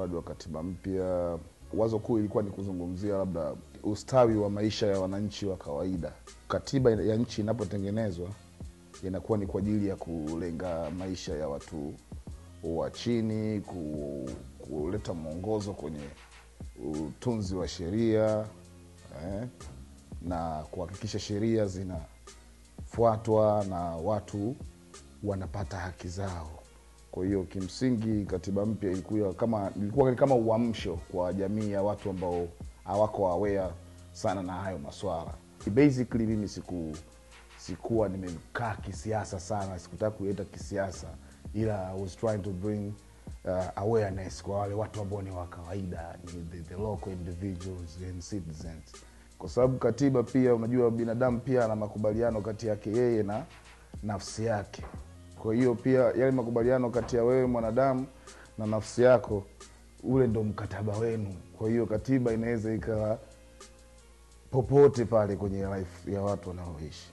mradi wa katiba mpya, wazo kuu ilikuwa ni kuzungumzia labda ustawi wa maisha ya wananchi wa kawaida. Katiba ya nchi inapotengenezwa inakuwa ni kwa ajili ya kulenga maisha ya watu wa chini, kuleta mwongozo kwenye utunzi wa sheria eh, na kuhakikisha sheria zinafuatwa na watu wanapata haki zao. Kwa hiyo kimsingi katiba mpya ilikuwa kama ilikuwa kama uamsho kwa jamii ya watu ambao hawako aware sana na hayo maswala. Basically mimi siku sikuwa nimekaa kisiasa sana, sikutaka kuleta kisiasa, ila I was trying to bring uh, awareness kwa wale watu ambao ni wa kawaida, the, the local individuals and citizens, kwa sababu katiba pia, unajua binadamu pia ana makubaliano kati yake yeye na nafsi yake. Kwa hiyo pia yale makubaliano kati ya wewe mwanadamu na nafsi yako, ule ndo mkataba wenu. Kwa hiyo katiba inaweza ikawa popote pale kwenye life ya watu wanaoishi.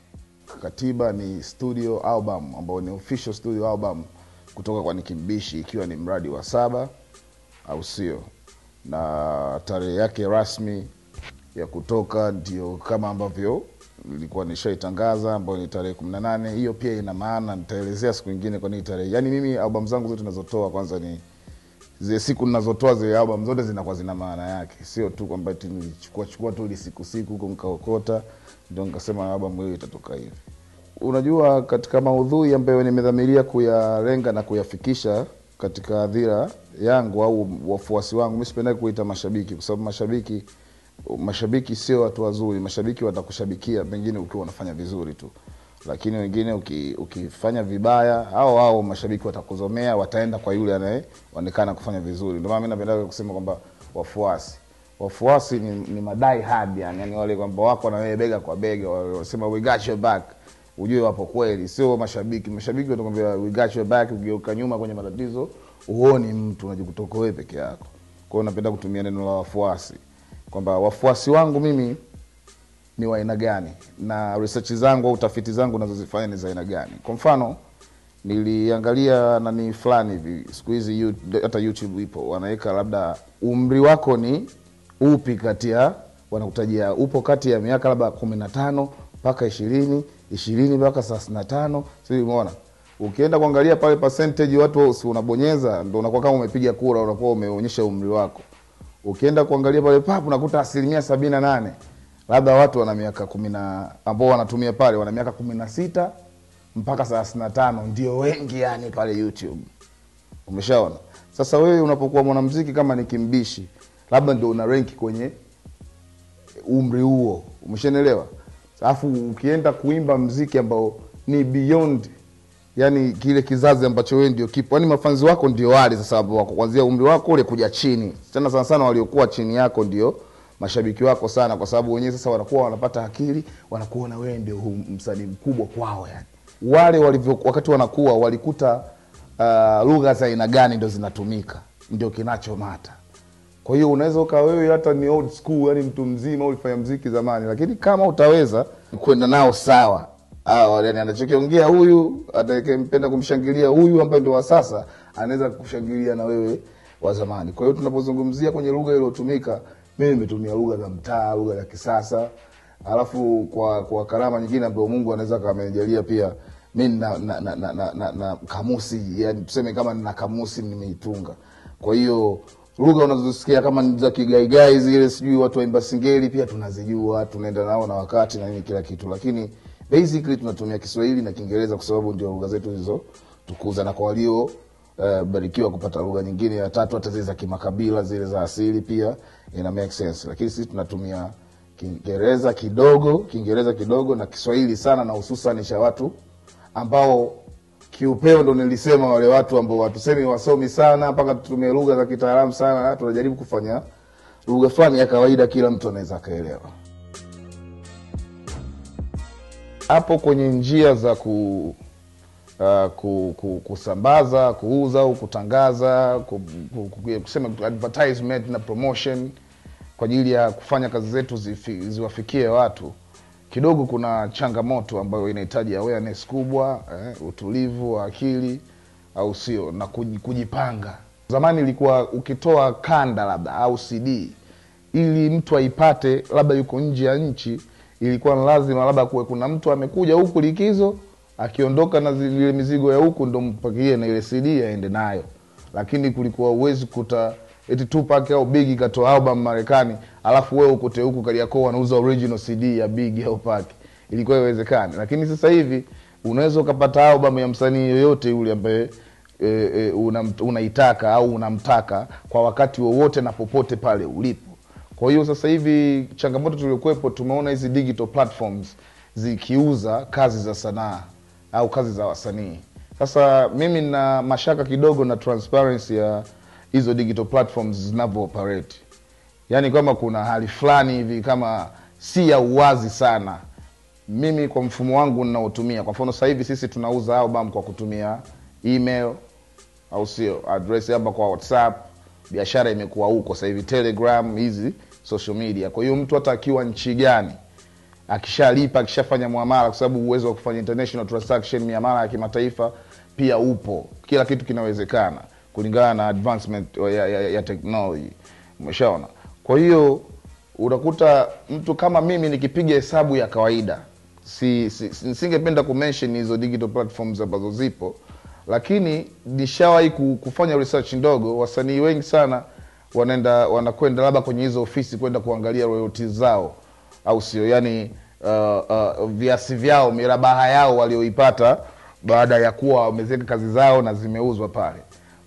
Katiba ni studio album ambayo ni official studio album kutoka kwa Nikimbishi, ikiwa ni mradi wa saba, au sio? Na tarehe yake rasmi ya kutoka ndio kama ambavyo nilikuwa nishaitangaza, ambayo ni tarehe kumi na nane. Hiyo pia ina maana, nitaelezea siku nyingine kwa nini tarehe. Yani mimi albamu zangu zote nazotoa kwanza ni zile siku ninazotoa zile albamu zote zinakuwa zina maana yake, sio tu kwamba tu nilichukua chukua tu ile siku siku huko nikaokota ndio nikasema albamu hiyo itatoka hivi. Unajua, katika maudhui ambayo nimedhamiria kuyalenga na kuyafikisha katika hadhira yangu au wafuasi wangu, mimi sipendi kuita mashabiki, kwa sababu mashabiki mashabiki sio watu wazuri. Mashabiki watakushabikia pengine ukiwa unafanya vizuri tu, lakini wengine uki, ukifanya vibaya, au au mashabiki watakuzomea, wataenda kwa yule anayeonekana kufanya vizuri. Ndio maana mimi napenda kusema kwamba wafuasi wafuasi ni, ni madai hadi yani, yani wale kwamba wako na wewe bega kwa bega, wanasema we got your back, ujue wapo kweli, sio mashabiki. Mashabiki watakwambia we got your back, ugeuka nyuma kwenye matatizo uoni mtu, unajikutoka wewe peke yako. Kwa hiyo napenda kutumia neno la wafuasi kwamba wafuasi wangu mimi ni waaina gani na research zangu au utafiti zangu nazozifanya ni za aina gani. Kwa mfano niliangalia nani fulani hivi, siku hizi hata YouTube ipo, wanaweka labda umri wako ni upi kati ya wanakutajia, upo kati ya miaka labda kumi na tano mpaka ishirini ishirini mpaka thelathini na tano sijui umeona. Ukienda kuangalia pale percentage watu si unabonyeza, ndo unakuwa kama umepiga kura, unakuwa umeonyesha umri wako ukienda kuangalia pale pap unakuta asilimia sabini na nane labda watu wana miaka kumi na ambao wanatumia pale wana miaka kumi na sita mpaka thelathini na tano ndio wengi yani pale YouTube. Umeshaona? Sasa wewe unapokuwa mwanamziki kama ni kimbishi, labda ndio una renki kwenye umri huo, umeshanielewa? Alafu ukienda kuimba mziki ambao ni beyond yani kile kizazi ambacho wewe ndio kipo, yani mafanzi wako ndio wale sasa, wako. Kuanzia umri wako ule kuja chini, tena sana sana waliokuwa chini yako ndio mashabiki wako sana, kwa sababu wenyewe sasa wanakuwa wanapata akili, wanakuona wewe ndio msanii mkubwa kwao. Yani. Wale walivyo, wakati wanakuwa walikuta uh, lugha za aina gani ndio zinatumika, ndio kinachomata. Kwa hiyo unaweza ukawa wewe hata ni old school, yani mtu mzima ulifanya mziki zamani, lakini kama utaweza kwenda nao sawa Hawa, yani anachokiongea huyu atakayempenda kumshangilia huyu ambaye ndo wa sasa anaweza kushangilia na wewe wa zamani. Kwa hiyo tunapozungumzia kwenye lugha iliyotumika, mimi nimetumia lugha za mtaa, lugha za kisasa, alafu kwa kwa karama nyingine ambayo Mungu anaweza kamenjalia pia mi na, na, na, na, na, na, na kamusi yani tuseme kama nina kamusi nimeitunga. Kwa hiyo lugha unazosikia kama ni za kigaigai zile, sijui watu waimba singeli pia tunazijua, tunaenda nao na wakati na nini kila kitu, lakini basically tunatumia Kiswahili na Kiingereza kwa sababu ndio lugha zetu hizo tukuza, na kwa walio uh, barikiwa kupata lugha nyingine ya tatu, hata zile za kimakabila zile za asili pia ina make sense, lakini sisi tunatumia Kiingereza kidogo, Kiingereza kidogo na Kiswahili sana, na hususan cha watu ambao kiupeo ndo nilisema wale watu ambao watusemi wasomi sana mpaka tutumie lugha za kitaalamu sana, tunajaribu kufanya lugha fulani ya kawaida, kila mtu anaweza akaelewa. Hapo kwenye njia za ku, uh, ku, ku, kusambaza, kuuza au kutangaza, ku, ku, ku, kusema advertisement na promotion kwa ajili ya kufanya kazi zetu zifi, ziwafikie watu kidogo kuna changamoto ambayo inahitaji awareness kubwa eh, utulivu wa akili au sio, na kujipanga. Zamani ilikuwa ukitoa kanda labda au CD ili mtu aipate, labda yuko nje ya nchi, ilikuwa ni lazima labda kuwe kuna mtu amekuja huku likizo, akiondoka na ile mizigo ya huku ndo mpakie na ile CD aende nayo, lakini kulikuwa uwezi kuta eti Tupac au bigi katoa album Marekani, alafu wewe ukute huku Kariakoo wanauza original CD ya Big au Pac, ilikuwa iwezekani. Lakini sasa hivi unaweza ukapata album ya msanii yoyote yule ambaye e, e, unaitaka una au unamtaka kwa wakati wowote na popote pale ulipo. Kwa hiyo sasa hivi changamoto tuliokuwepo, tumeona hizi digital platforms zikiuza kazi za sanaa au kazi za wasanii. Sasa mimi na mashaka kidogo na transparency ya hizo digital platforms zinavyo operate, yaani kama kuna hali fulani hivi kama si ya uwazi sana. Mimi kwa mfumo wangu ninaotumia, kwa mfano sasa hivi sisi tunauza album kwa kutumia email au sio, address hapa kwa WhatsApp. Biashara imekuwa huko sasa hivi, Telegram, hizi social media. Kwa hiyo mtu hata akiwa nchi gani akishalipa akishafanya muamala, kwa sababu uwezo wa kufanya international transaction, miamala ya kimataifa pia upo. Kila kitu kinawezekana kulingana na advancement ya, ya, ya technology. Umeshaona? Kwa hiyo unakuta mtu kama mimi nikipiga hesabu ya kawaida, si, si, si, nisingependa kumention hizo digital platforms ambazo zipo, lakini nishawahi kufanya research ndogo. Wasanii wengi sana wanaenda wanakwenda labda kwenye hizo ofisi kwenda kuangalia royoti zao au sio? Yani uh, uh, viasi vyao mirabaha yao walioipata baada ya kuwa wamezeka kazi zao na zimeuzwa pale.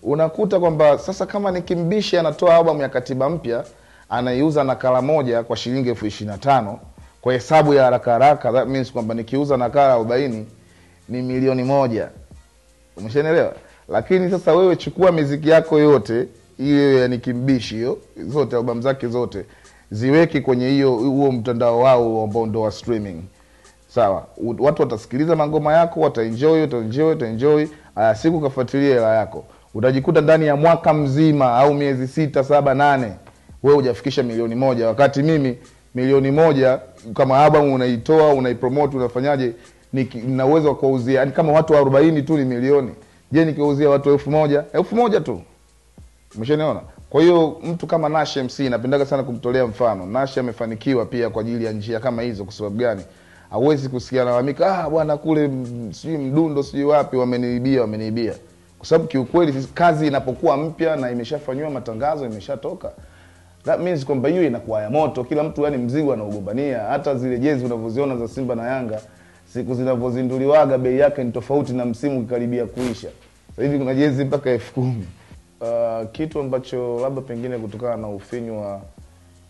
Unakuta kwamba sasa kama nikimbishi anatoa albamu ya katiba mpya anaiuza nakala moja kwa shilingi elfu ishiri na tano kwa hesabu ya haraka haraka that means kwamba nikiuza nakala arobaini ni milioni moja. Umeshanielewa? Lakini sasa wewe chukua miziki yako yote hiyo yani kimbishi hiyo zote albamu zake zote ziweke kwenye hiyo huo mtandao wao ambao ndo wa streaming. Sawa watu watasikiliza mangoma yako wataenjoy wataenjoy wataenjoy aya siku kafuatilia hela yako. Utajikuta ndani ya mwaka mzima au miezi sita saba nane wewe hujafikisha milioni moja. Wakati mimi milioni moja kama album unaitoa unaipromote unafanyaje nina uwezo wa kuwauzia. Yani kama watu arobaini tu ni milioni. Je nikiwauzia watu elfu moja? Elfu moja tu umeshaniona? Kwa hiyo mtu kama Nash MC napendaga sana kumtolea mfano. Nash amefanikiwa pia kwa ajili ya njia kama hizo. Kwa sababu gani? Hauwezi kusikia lalamika ah bwana kule sijui mdundo sijui wapi wameniibia wameniibia. Kwa sababu kiukweli kazi inapokuwa mpya na imeshafanyiwa matangazo imeshatoka that means kwamba hiyo inakuwa ya moto. Kila mtu yani mzigo anaugombania hata zile jezi unavyoziona za simba na yanga siku zinavyozinduliwaga bei yake ni tofauti na msimu ukikaribia kuisha. Sasa hivi kuna jezi mpaka elfu kumi kitu ambacho labda pengine kutokana na ufinyu wa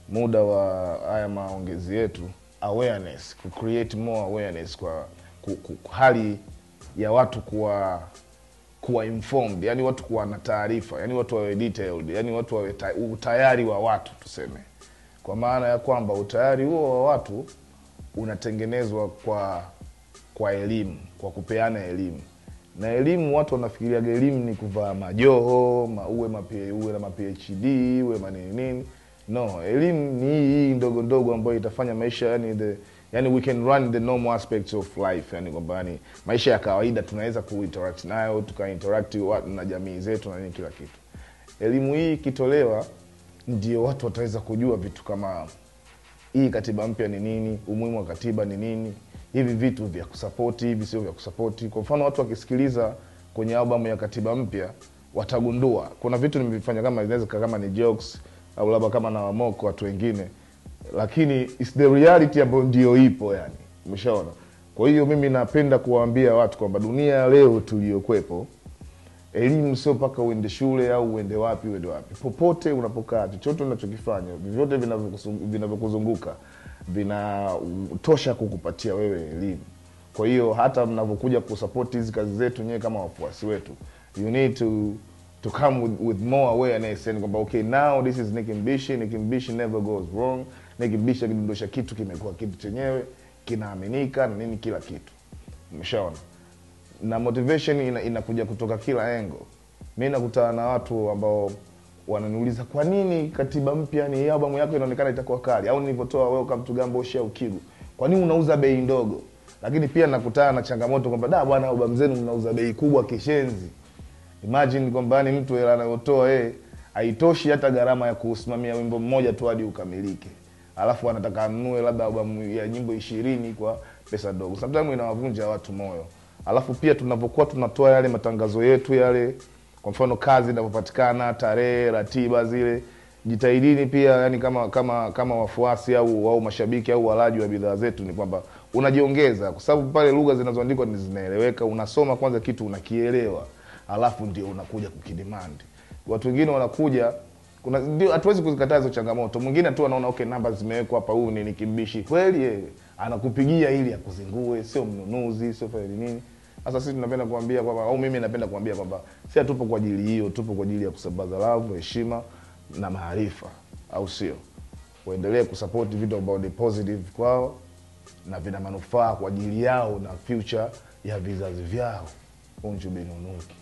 muda wa haya maongezi yetu awareness ku create more awareness kwa ku, ku, hali ya watu kuwa kuwa informed yani watu kuwa na taarifa yani watu wawe detailed yani watu wawe ta, utayari wa watu tuseme. Kwa maana ya kwamba utayari huo wa watu unatengenezwa kwa kwa elimu kwa kupeana elimu na elimu watu wanafikiriaga elimu ni kuvaa majoho ma, uwe, mapie, uwe na maphd uwe manini nini no elimu ni hii ndogo ndogo ambayo itafanya maisha yani the yani we can run the normal aspects of life yani kwamba yani maisha ya kawaida tunaweza kuinteract nayo tukainteract na jamii zetu na nini kila kitu. Elimu hii ikitolewa ndio watu wataweza kujua vitu kama hii katiba mpya ni nini umuhimu wa katiba ni nini hivi vitu vya kusapoti hivi sio vya kusapoti kwa mfano watu wakisikiliza kwenye albamu ya katiba mpya watagundua. Kuna vitu nimevifanya kama inaweza kama ni jokes au labda kama na wamoko watu wengine. Lakini is the reality ambayo ndio ipo yani. Umeshaona? Kwa hiyo mimi napenda kuwaambia watu kwamba dunia leo tuliyokwepo elimu sio mpaka uende shule au uende wapi uende wapi. Popote unapokaa chochote unachokifanya vyovyote vinavyokuzunguka vinatosha kukupatia wewe elimu. Kwa hiyo hata mnavyokuja kusapoti hizi kazi zetu nyewe kama wafuasi wetu you need to to come with, with more awareness and kwamba okay now this is Nicki Mbishi. Mbishi never goes wrong. Nicki Mbishi akidondosha kitu kimekuwa kitu chenyewe kinaaminika na nini kila kitu. Umeshaona? Na motivation inakuja ina, kutoka kila engo mi nakutana na watu ambao wananiuliza kwa nini katiba mpya ni albamu yako inaonekana itakuwa kali? Au nilivyotoa welcome to gambo share ukigu. Kwa nini unauza bei ndogo? Lakini pia nakutana na changamoto kwamba da bwana albamu zenu mnauza bei kubwa kishenzi. Imagine kwamba yani mtu hela anayotoa yeye haitoshi hata gharama ya kusimamia wimbo mmoja tu hadi ukamilike. Alafu anataka anunue labda albamu ya nyimbo ishirini kwa pesa ndogo. Sometimes inawavunja watu moyo. Alafu pia tunapokuwa tunatoa yale matangazo yetu yale kwa mfano kazi inavyopatikana tarehe ratiba zile jitahidini pia yani kama kama kama wafuasi au au mashabiki au walaji wa bidhaa zetu ni kwamba unajiongeza kwa sababu pale lugha zinazoandikwa ni zinaeleweka unasoma kwanza kitu unakielewa alafu ndio unakuja kukidimandi watu wengine wanakuja kuna ndio hatuwezi kuzikataa hizo changamoto. Mwingine tu anaona okay namba zimewekwa hapa huu ni nikimbishi kweli anakupigia ili akuzingue sio mnunuzi sio fanya nini sasa sisi tunapenda kuambia kwamba au mimi napenda kuambia kwamba si hatupo kwa ajili hiyo tupo kwa ajili ya kusambaza love heshima na maarifa au sio? Waendelee kusupport vitu ambavyo ni positive kwao na vina manufaa kwa ajili yao na future ya vizazi vyao. Unju binunuki